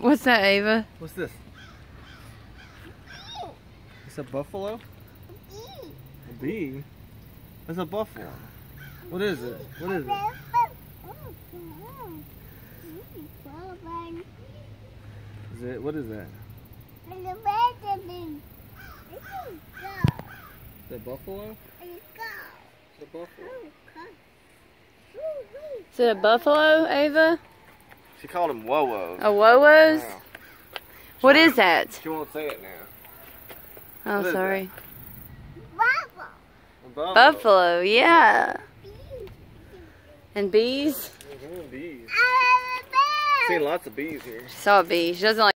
What's that, Ava? What's this? It's a buffalo? A bee? That's a buffalo. What is it? What is it? Is it? What is that? The buffalo? The buffalo? Is it a buffalo, Ava? She called him Wowo. A Wowo's? Wow. What is that? She won't say it now. Oh, What is sorry. A buffalo. Buffalo, yeah. And bees? Mhm, bees. Seen lots of bees here. Saw a bee. She doesn't like